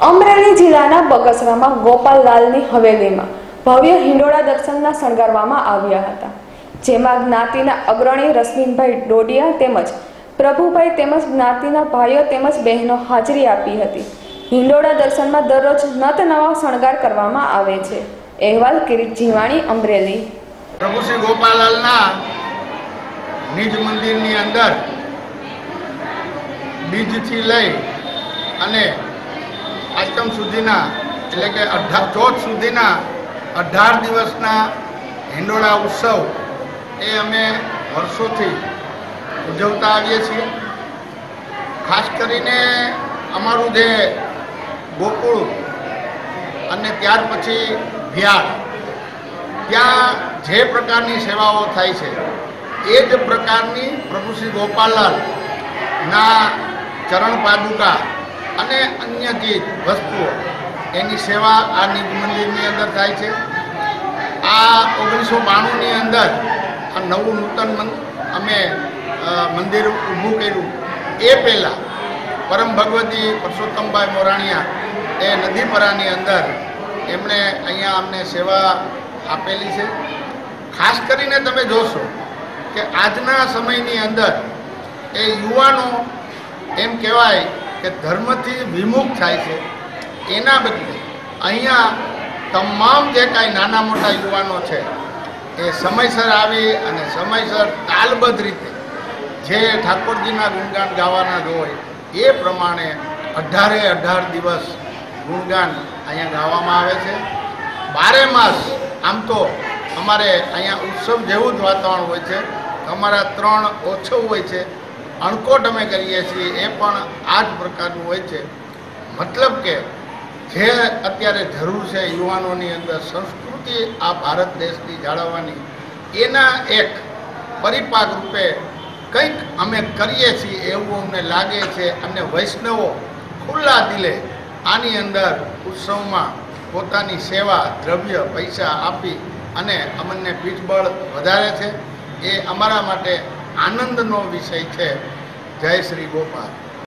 અમરેલી જિલ્લાના બગસરામાં ગોપાલલાલની હવેલીમાં ભવ્ય હિંડોળા દર્શનના શણગારવામાં આવ્યા હતા, જેમાં જ્ઞાતિના અગ્રણી રશ્મિનભાઈ ડોડિયા તેમજ પ્રભુભાઈ તેમજ જ્ઞાતિના ભાઈઓ તેમજ બહેનો હાજરી આપી હતી. હિંડોળા દર્શનમાં દરરોજ નત નવા શણગાર કરવામાં આવે છે. અહેવાલ કિરીટ જીવાણી, અમરેલી. પ્રભુ શ્રી ગોપાલાલના નિજ મંદિરની અંદર બીજથી લઈ અને આશ્રમ સુધીના, એટલે કે અઢાર ચોથ સુધીના અઢાર દિવસના હિંડોળા ઉત્સવ એ અમે વર્ષોથી ઉજવતા આવીએ છીએ. ખાસ કરીને અમારું જે ગોકુળ અને ત્યાર પછી વ્યાર ત્યાં જે પ્રકારની સેવાઓ થાય છે, એ જ પ્રકારની પ્રભુ શ્રી ગોપાલલાલ ના ચરણ પાદુકા અને અન્ય ચીજ વસ્તુઓ એની સેવા આ નિજ મંદિરની અંદર થાય છે. આ ઓગણીસો બાણુંની અંદર આ નવું નૂતન અમે મંદિર ઊભું કર્યું. એ પહેલાં પરમ ભગવતી પરસોત્તમભાઈ મોરાણીયા એ નદીપરાની અંદર એમણે અહીંયા અમને સેવા આપેલી છે. ખાસ કરીને તમે જોશો કે આજના સમયની અંદર એ યુવાનો એમ કહેવાય કે ધર્મથી વિમુખ થાય છે, એના બદલે અહીંયા તમામ જે કાંઈ નાના મોટા યુવાનો છે, એ સમયસર આવી અને સમયસર તાલબદ્ધ રીતે જે ઠાકોરજીના ગુણગાન ગાવાના હોય, એ પ્રમાણે અઢારે અઢાર દિવસ ગુણગાન અહીંયા ગાવામાં આવે છે. બારે માસ, આમ તો અમારે અહીંયા ઉત્સવ જેવું જ વાતાવરણ હોય છે. અમારા ત્રણ ઓછો હોય છે. અણકોટ અમે કરીએ છીએ, એ પણ આ જ પ્રકારનું હોય છે. મતલબ કે જે અત્યારે જરૂર છે યુવાનોની અંદર, સંસ્કૃતિ આ ભારત દેશની જાળવવાની, એના એક પરિપાક રૂપે કંઈક અમે કરીએ છીએ એવું અમને લાગે છે. અને વૈષ્ણવો ખુલ્લા દિલે આની અંદર ઉત્સવમાં પોતાની સેવા, દ્રવ્ય, પૈસા આપી અને અમને પીઠબળ વધારે છે. એ અમારા માટે આનંદનો વિષય છે. જય શ્રી ગોપાલ.